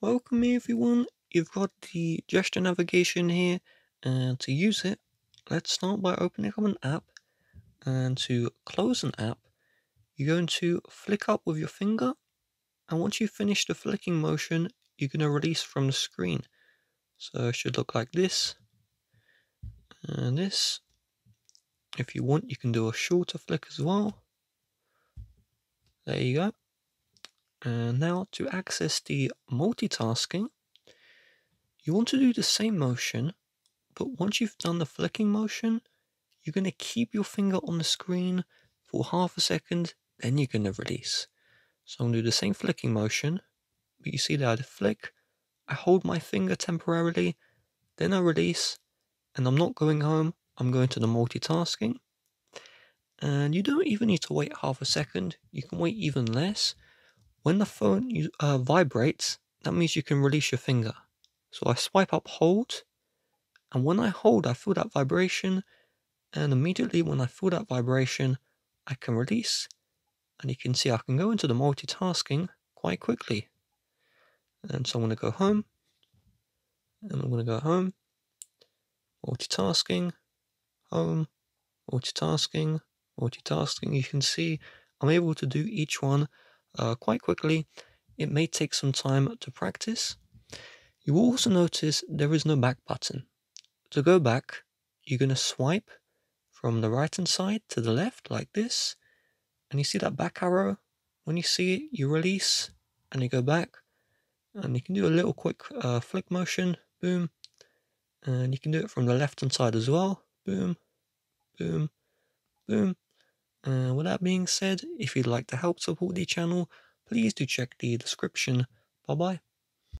Welcome everyone, you've got the gesture navigation here and to use it, let's start by opening up an app and to close an app, you're going to flick up with your finger and once you finish the flicking motion, you're going to release from the screen. So it should look like this and this. If you want, you can do a shorter flick as well. There you go. And now to access the multitasking, you want to do the same motion, but once you've done the flicking motion, you're going to keep your finger on the screen for half a second, then you're going to release. So I'm going to do the same flicking motion, but you see that I flick, I hold my finger temporarily, then I release, and I'm not going home, I'm going to the multitasking. And you don't even need to wait half a second, you can wait even less. When the phone uh, vibrates, that means you can release your finger. So I swipe up hold, and when I hold, I feel that vibration, and immediately when I feel that vibration, I can release, and you can see I can go into the multitasking quite quickly. And so I'm going to go home, and I'm going to go home, multitasking, home, multitasking, multitasking. You can see I'm able to do each one uh, quite quickly. It may take some time to practice. You will also notice there is no back button. To go back, you're going to swipe from the right hand side to the left like this. And you see that back arrow? When you see it, you release and you go back. And you can do a little quick uh, flick motion, boom. And you can do it from the left hand side as well, boom, boom, boom. And with that being said, if you'd like to help support the channel, please do check the description. Bye bye.